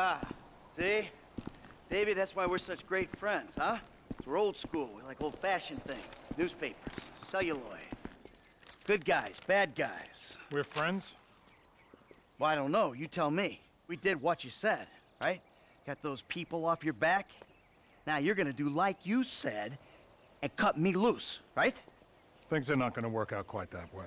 Ah, see? Davey, that's why we're such great friends, huh? We're old school. We like old-fashioned things. Newspapers, celluloid. Good guys, bad guys. We're friends? Well, I don't know. You tell me. We did what you said, right? Got those people off your back? Now you're gonna do like you said and cut me loose, right? Things are not gonna work out quite that way.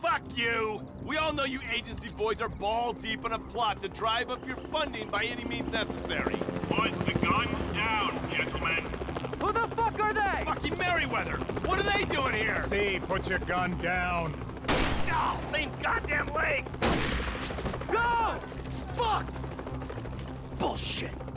Fuck you. We all know you agency boys are ball deep in a plot to drive up your funding by any means necessary. Put the gun down, gentlemen. Who the fuck are they? Fucking Merryweather. What are they doing here? Steve, put your gun down. Oh, same goddamn leg. Go! Fuck! Bullshit.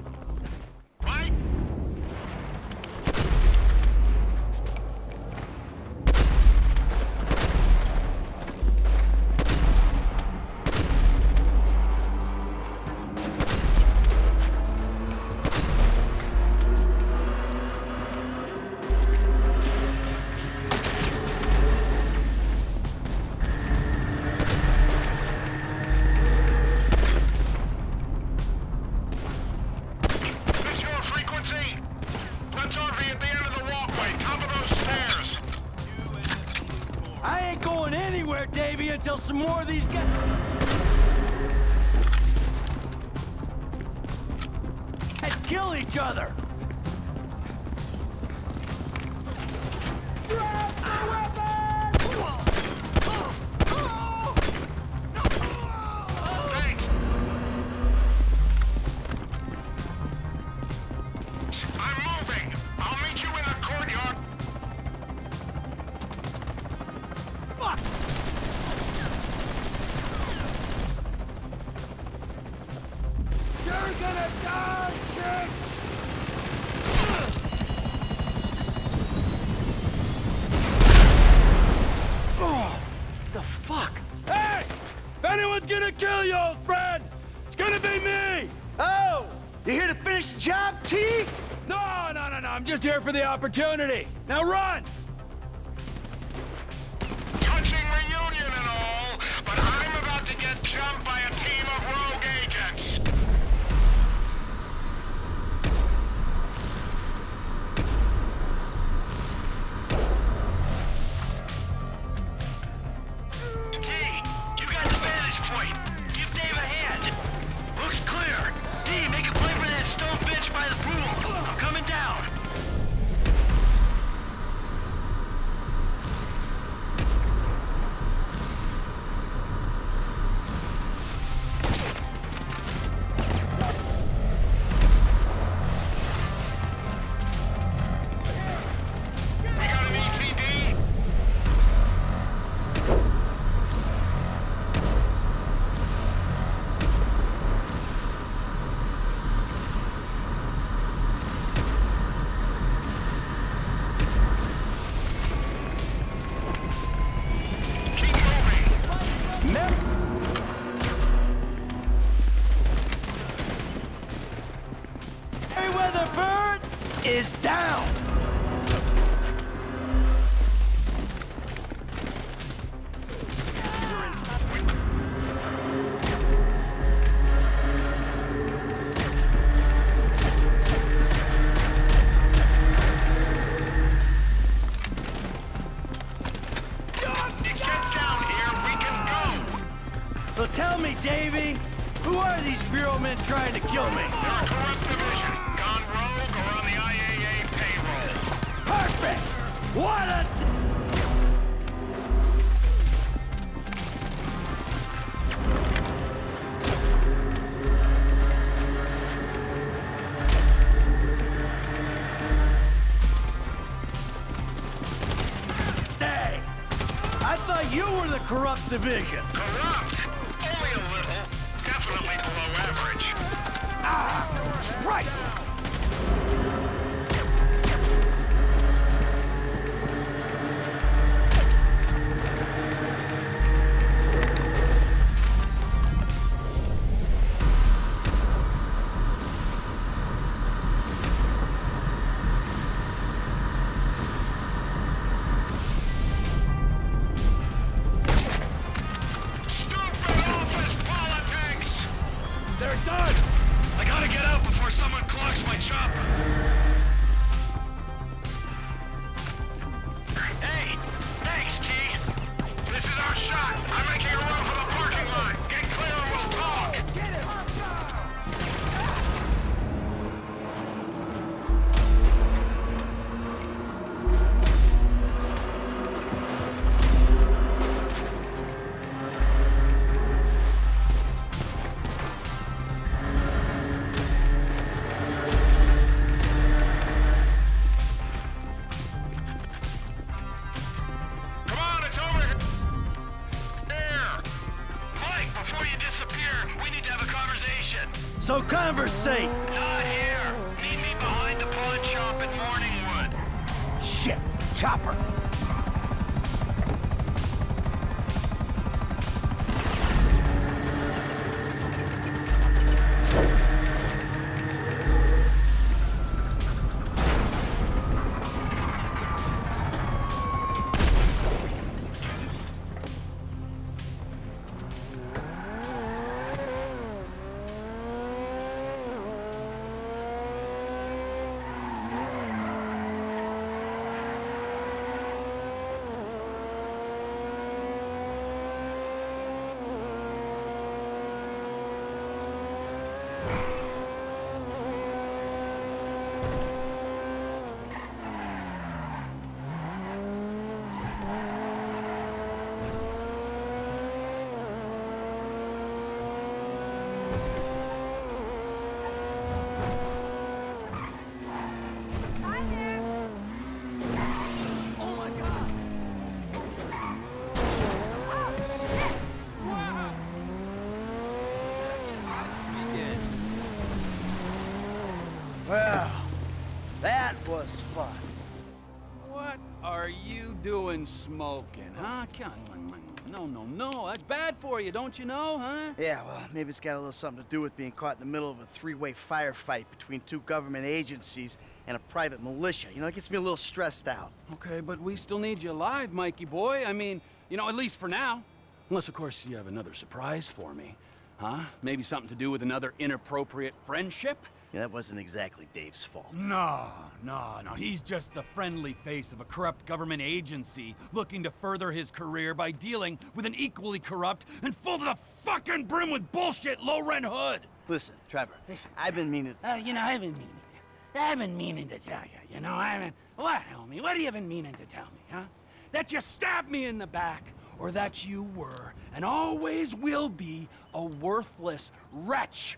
More of these guys... gonna die, bitch! Oh, the fuck? Hey! If anyone's gonna kill you, old friend, it's gonna be me! Oh! You here to finish the job, T? No, no, no, no, I'm just here for the opportunity. Now run! Trying to kill me. Corrupt division, gone rogue or on the IAA payroll. Perfect! What a... Hey! I thought you were the corrupt division. Corrupt? Definitely below average. Ah, right! So conversate! Not here. Meet me behind the pawn shop in Morningwood. Shit! Chopper! Smoking, huh? No, no, no. That's bad for you, don't you know, huh? Yeah, well, maybe it's got a little something to do with being caught in the middle of a three-way firefight between two government agencies and a private militia. You know, it gets me a little stressed out. Okay, but we still need you alive, Mikey boy. I mean, you know, at least for now. Unless, of course, you have another surprise for me. Huh? Maybe something to do with another inappropriate friendship? Yeah, that wasn't exactly Dave's fault. No, no, no. He's just the friendly face of a corrupt government agency looking to further his career by dealing with an equally corrupt and full to the fucking brim with bullshit low-rent hood. Listen, Trevor, Listen, I've been meaning... Uh, you know, I've been meaning. I've been meaning to tell you. You know, I've been. What, homie? What have you been meaning to tell me, huh? That you stabbed me in the back, or that you were and always will be a worthless wretch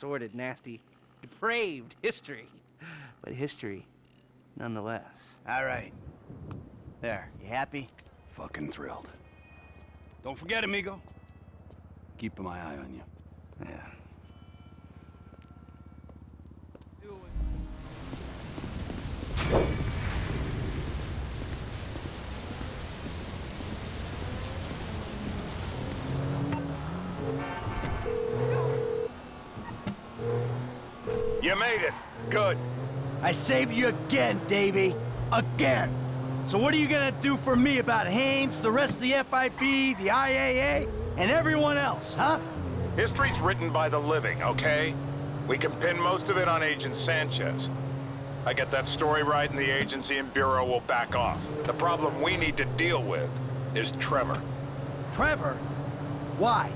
Sorted, nasty. depraved history. But history, nonetheless. All right. There, you happy? Fucking thrilled. Don't forget, amigo. Keeping my eye on you. Yeah. You Good. I saved you again, Davy. Again. So what are you gonna do for me about Haines, the rest of the FIB, the IAA, and everyone else, huh? History's written by the living, okay? We can pin most of it on Agent Sanchez. I get that story right and the agency and Bureau will back off. The problem we need to deal with is Trevor. Trevor? Why?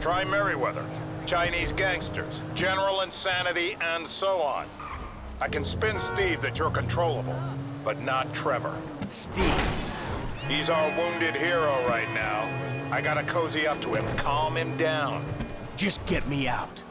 Try Merryweather, Chinese gangsters, general insanity, and so on. I can spin Steve that you're controllable, but not Trevor. Steve. He's our wounded hero right now. I gotta cozy up to him, calm him down. Just get me out.